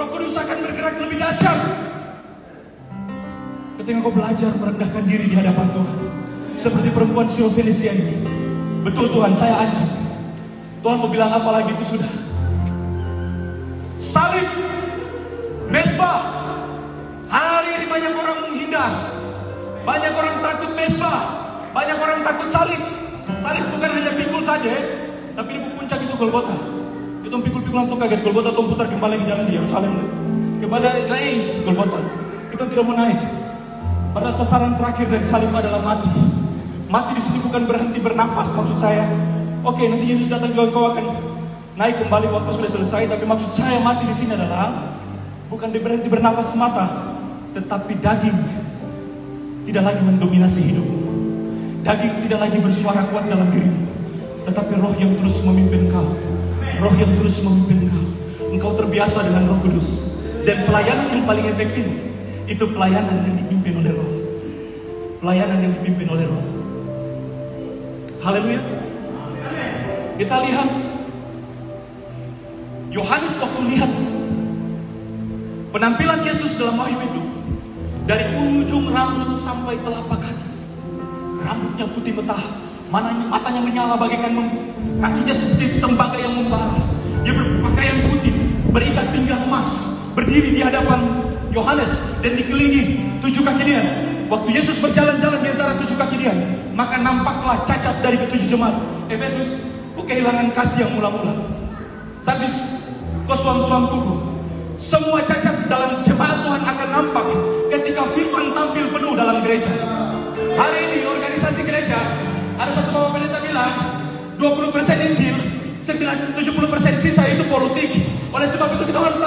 Roh Kudus akan bergerak lebih dahsyat. Ketika kau belajar merendahkan diri di hadapan Tuhan. Seperti perempuan Syrofelisia ini. Betul Tuhan, saya anjing. Tuhan mau bilang apa lagi itu sudah. Salib, mesbah. Hari ini banyak orang menghindar. Banyak orang takut mesbah. Banyak orang takut salib. Salib bukan hanya pikul saja, ya. tapi di puncak itu Golgota. Itu pikul-pikul untuk kaget Golgota tuh putar kembali ke jalan di Yerusalem. Kepada naik Golgota. Kita tidak mau naik. Padahal sasaran terakhir dari salib adalah mati. Mati di situ bukan berhenti bernafas maksud saya. Oke, nanti Yesus datang juga kau akan naik kembali waktu sudah selesai. Tapi maksud saya mati di sini adalah bukan berhenti bernafas semata, tetapi daging tidak lagi mendominasi hidup. Daging tidak lagi bersuara kuat dalam dirimu, tetapi roh yang terus memimpin kau. Roh yang terus memimpin kau. Engkau terbiasa dengan roh kudus. Dan pelayanan yang paling efektif, itu pelayanan yang dipimpin oleh roh. Pelayanan yang dipimpin oleh roh. Haleluya. Kita lihat Yohanes waktu lihat penampilan Yesus dalam wahyu itu dari ujung rambut sampai telapak kaki. Rambutnya putih betah, matanya menyala bagaikan kakinya seperti tembaga yang membara. Dia berpakaian putih, berikat pinggang emas, berdiri di hadapan Yohanes dan dikelilingi tujuh kaki dia. Waktu Yesus berjalan-jalan di antara tujuh kaki dia, maka nampaklah cacat dari ketujuh jemaat. Efesus, kau kehilangan kasih yang mula-mula. Sardis, kau suam-suam tubuh. Semua cacat dalam jemaat Tuhan akan nampak ketika firman tampil penuh dalam gereja. Hari ini organisasi gereja ada satu bapak pendeta bilang 20% Injil, 70% sisa itu politik. Oleh sebab itu kita harus